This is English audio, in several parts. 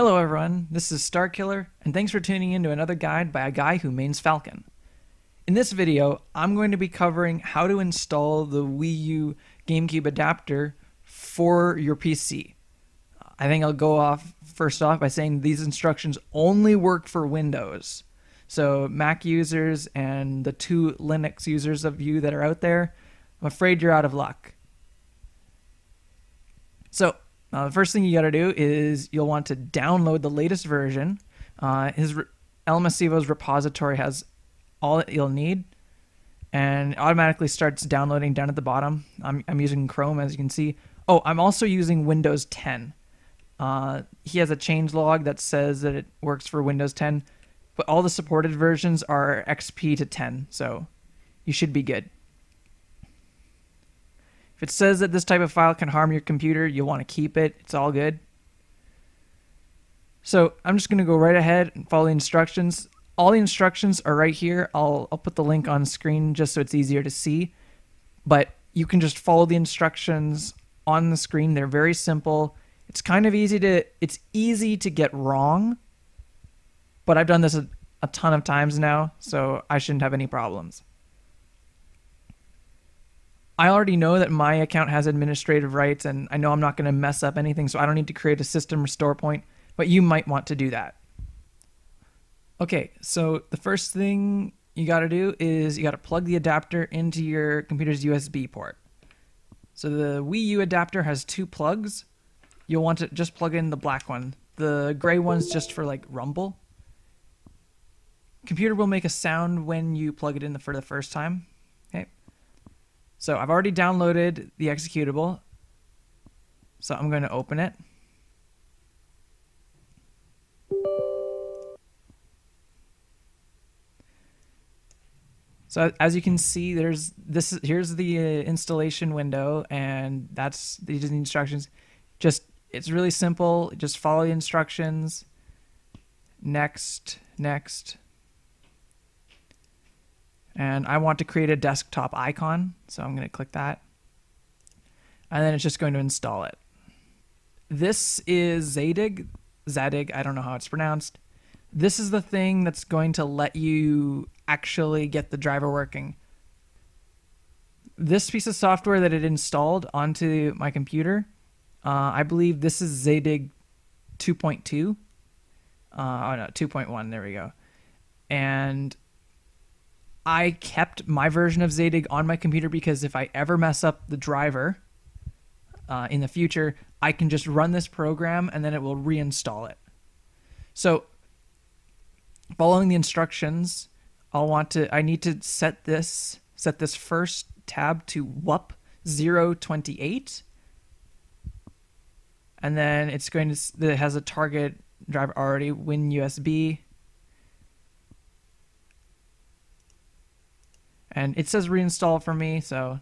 Hello everyone, this is Starkiller, and thanks for tuning in to another guide by a guy who mains Falcon. In this video, I'm going to be covering how to install the Wii U GameCube adapter for your PC. I think I'll go off first off by saying these instructions only work for Windows. So Mac users and the two Linux users of you that are out there, I'm afraid you're out of luck. So uh, the first thing you got to do is you'll want to download the latest version. Uh, his re- elmassivo's repository has all that you'll need, and automatically starts downloading down at the bottom. I'm, I'm using Chrome as you can see. Oh, I'm also using Windows 10. Uh, he has a change log that says that it works for Windows 10, but all the supported versions are XP to 10, so you should be good. If it says that this type of file can harm your computer, you'll want to keep it. It's all good. So I'm just going to go right ahead and follow the instructions. All the instructions are right here. I'll, I'll put the link on screen just so it's easier to see. But you can just follow the instructions on the screen. They're very simple. It's kind of easy to it's easy to get wrong. But I've done this a, a ton of times now, so I shouldn't have any problems. I already know that my account has administrative rights and I know I'm not going to mess up anything, so I don't need to create a system restore point, but you might want to do that. Okay, so the first thing you got to do is you got to plug the adapter into your computer's USB port. So the Wii U adapter has two plugs. You'll want to just plug in the black one. The gray one's just for like rumble. Computer will make a sound when you plug it in for the first time. So I've already downloaded the executable. So I'm going to open it. So as you can see, there's this. Here's the uh, installation window, and that's the instructions. Just it's really simple. Just follow the instructions. Next, next, and I want to create a desktop icon. So I'm going to click that. And then it's just going to install it. This is Zadig. Zadig, I don't know how it's pronounced. This is the thing that's going to let you actually get the driver working. This piece of software that it installed onto my computer, uh, I believe this is Zadig 2.2. Uh, oh no, 2.1. There we go. And I kept my version of Zadig on my computer because if I ever mess up the driver uh, in the future, I can just run this program and then it will reinstall it. So, following the instructions, I'll want to. I need to set this set this first tab to WUP 028 and then it's going to it has a target driver already WinUSB and it says reinstall for me so.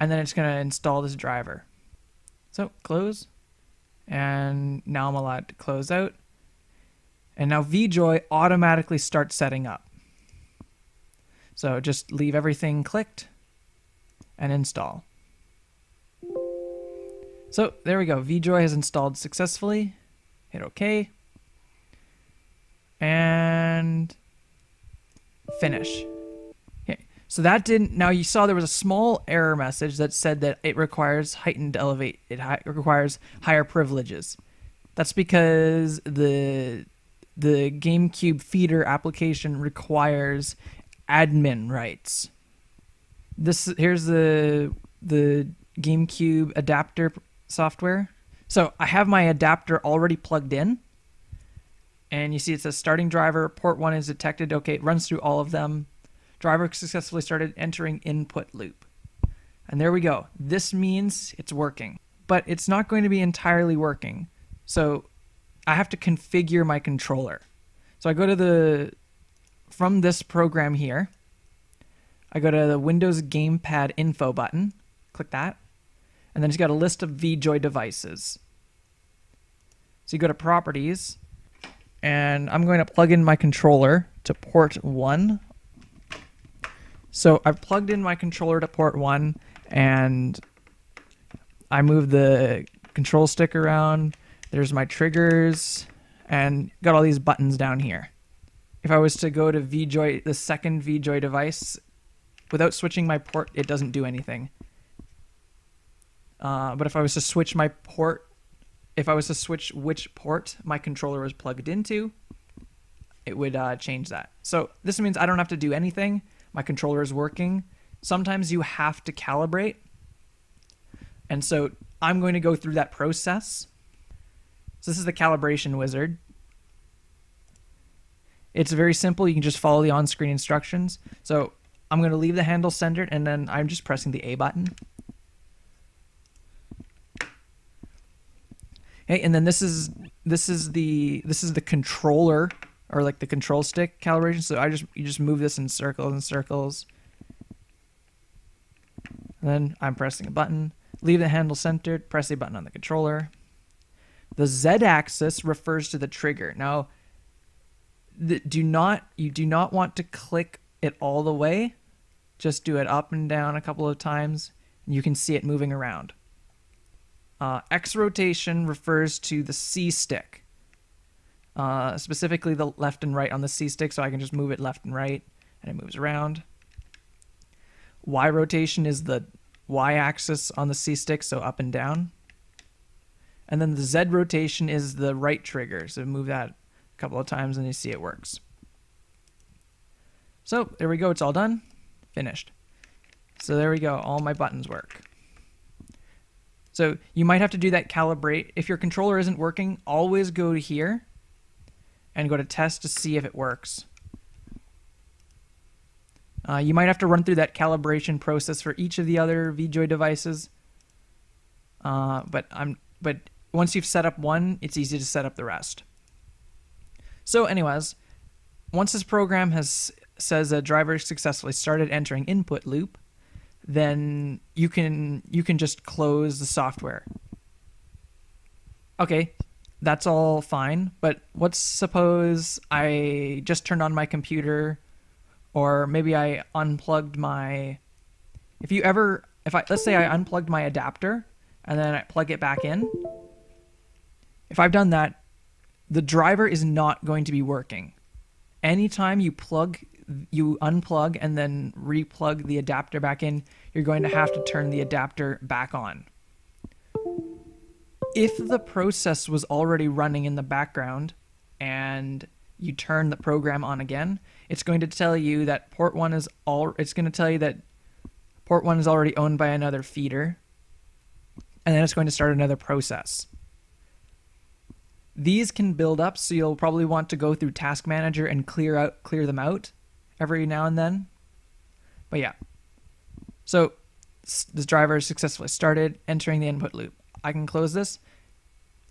And then it's to install this driver. So close. And now I'm allowed to close out. And now VJoy automatically starts setting up. So just leave everything clicked and install. So there we go. VJoy has installed successfully. Hit OK. And finish. Okay. So that didn't. Now you saw there was a small error message that said that it requires heightened elevate. It hi- requires higher privileges. That's because the the GameCube feeder application requires admin rights. This here's the the GameCube adapter software. So I have my adapter already plugged in and you see it says starting driver, port one is detected. Okay, it runs through all of them. Driver successfully started entering input loop. And there we go. This means it's working, but it's not going to be entirely working. So I have to configure my controller. So I go to the, from this program here, I go to the Windows Gamepad info button, click that, and then it's got a list of VJoy devices. So you go to properties, and I'm going to plug in my controller to port 1. So I've plugged in my controller to port 1 and I move the control stick around There's my triggers and got all these buttons down here. If I was to go to VJoy, the second VJoy device, without switching my port, it doesn't do anything. Uh, but if I was to switch my port, if I was to switch which port my controller was plugged into, it would uh, change that. So this means I don't have to do anything. My controller is working. Sometimes you have to calibrate. And so I'm going to go through that process. So this is the calibration wizard. It's very simple. You can just follow the on-screen instructions. So I'm going to leave the handle centered and then I'm just pressing the A button. Okay, and then this is this is the this is the controller or like the control stick calibration. So I just you just move this in circles and circles. And then I'm pressing a button. Leave the handle centered, press a button on the controller. The z-axis refers to the trigger. Now, the, do not you do not want to click it all the way. Just do it up and down a couple of times. And you can see it moving around. Uh, X rotation refers to the C stick, uh, specifically the left and right on the C stick, so I can just move it left and right, and it moves around. Y rotation is the Y axis on the C stick, so up and down. And then the Z rotation is the right trigger, so move that a couple of times and you see it works. So there we go, it's all done, finished. So there we go, all my buttons work. So you might have to do that calibrate. If your controller isn't working, always go to here and go to test to see if it works. Uh, you might have to run through that calibration process for each of the other VJoy devices. Uh, but I'm but once you've set up one, it's easy to set up the rest. So, anyways, once this program has says a driver successfully started entering input loop, then you can you can just close the software. Okay, that's all fine, but let's suppose I just turned on my computer or maybe I unplugged my if you ever if I let's say I unplugged my adapter and then I plug it back in. If I've done that, the driver is not going to be working. Anytime you plug you unplug and then replug the adapter back in, you're going to have to turn the adapter back on. If the process was already running in the background and you turn the program on again, it's going to tell you that port 1 is all it's going to tell you that port 1 is already owned by another feeder and then it's going to start another process. These can build up, so you'll probably want to go through Task Manager and clear out clear them out every now and then. But yeah. So this driver successfully started entering the input loop. I can close this.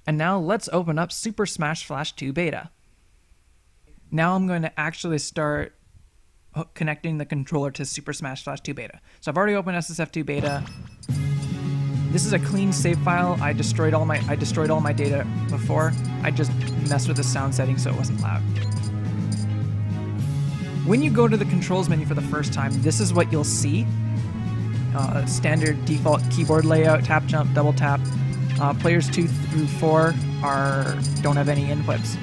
And now let's open up Super Smash Flash 2 Beta. Now I'm going to actually start connecting the controller to Super Smash Flash 2 Beta. So I've already opened SSF2 Beta. This is a clean save file. I destroyed all my I destroyed all my data before. I just messed with the sound setting so it wasn't loud. When you go to the controls menu for the first time, this is what you'll see. Uh, standard default keyboard layout, tap jump, double tap. Uh, players two through four are don't have any inputs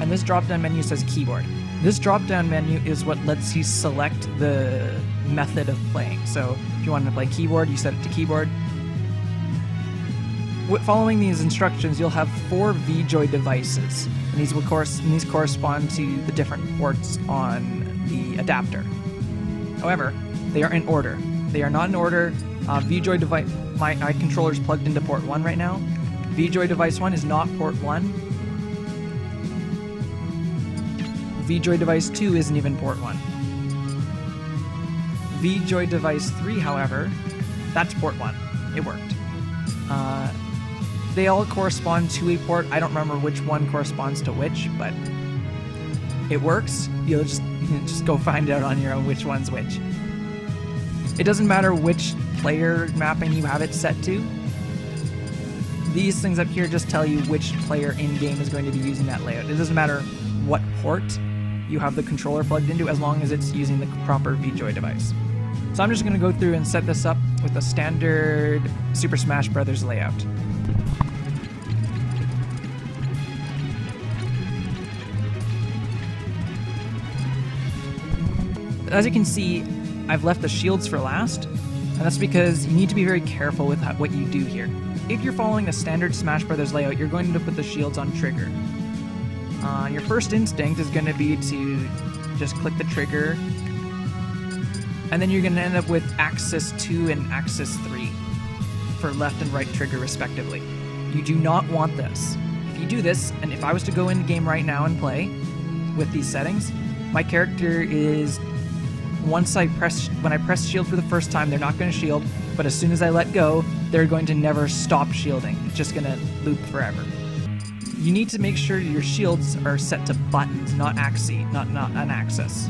and this drop down menu says keyboard. This drop down menu is what lets you select the method of playing. So if you wanted to play keyboard, you set it to keyboard. Following these instructions, you'll have four VJoy devices, and these will course these correspond to the different ports on the adapter. However, they are in order. They are not in order. Uh, VJoy device, my, my controller is plugged into port one right now. VJoy device one is not port one. VJoy Device 2 isn't even port 1. VJoy Device 3, however, that's port 1. It worked. Uh, they all correspond to a port. I don't remember which one corresponds to which, but it works. You'll just just go find out on your own which one's which. It doesn't matter which player mapping you have it set to. These things up here just tell you which player in game is going to be using that layout. It doesn't matter what port you have the controller plugged into as long as it's using the proper VJoy device. So I'm just going to go through and set this up with a standard Super Smash Bros. layout. As you can see, I've left the shields for last, and that's because you need to be very careful with what you do here. If you're following a standard Smash Bros. layout, you're going to put the shields on trigger. Uh, your first instinct is going to be to just click the trigger and then you're going to end up with axis 2 and axis 3 for left and right trigger respectively. You do not want this. If you do this, and if I was to go in the game right now and play with these settings, my character is once I press when I press shield for the first time, they're not going to shield, but as soon as I let go, they're going to never stop shielding. It's just going to loop forever. You need to make sure your shields are set to buttons, not axis, not not an axis.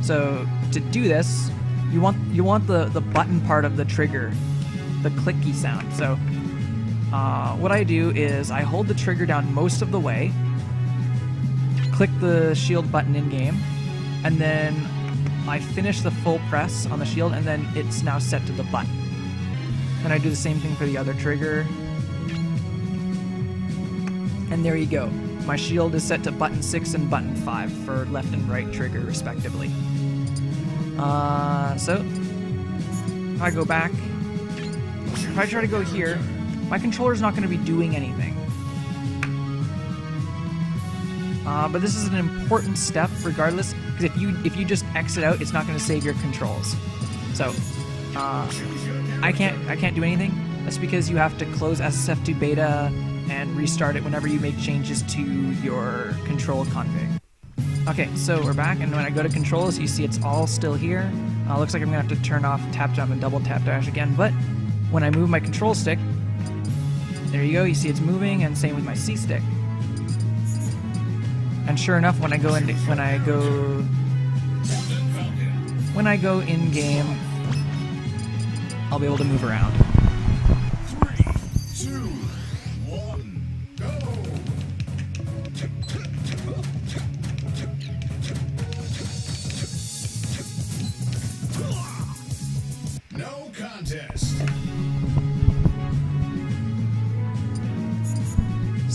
So to do this, you want you want the the button part of the trigger, the clicky sound. So uh, what I do is I hold the trigger down most of the way, click the shield button in game, and then I finish the full press on the shield, and then it's now set to the button. And I do the same thing for the other trigger. And there you go. My shield is set to button 6 and button 5 for left and right trigger, respectively. Uh, so, if I go back, if I try to go here, my controller's not going to be doing anything. Uh, but this is an important step regardless, because if you if you just exit out, it's not going to save your controls. So uh, I can't I can't do anything. That's because you have to close SSF2 beta and restart it whenever you make changes to your control config. Okay, so we're back, and when I go to controls, you see it's all still here. Uh, looks like I'm gonna have to turn off tap jump and double tap dash again, but when I move my control stick, there you go, you see it's moving, and same with my C stick. And sure enough, when I go into when I go when I go in game, I'll be able to move around. Three, two,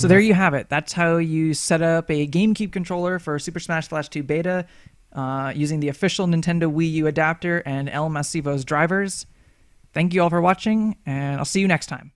So there you have it. That's how you set up a GameCube controller for Super Smash Flash 2 Beta uh, using the official Nintendo Wii U adapter and elmassivo's drivers. Thank you all for watching, and I'll see you next time.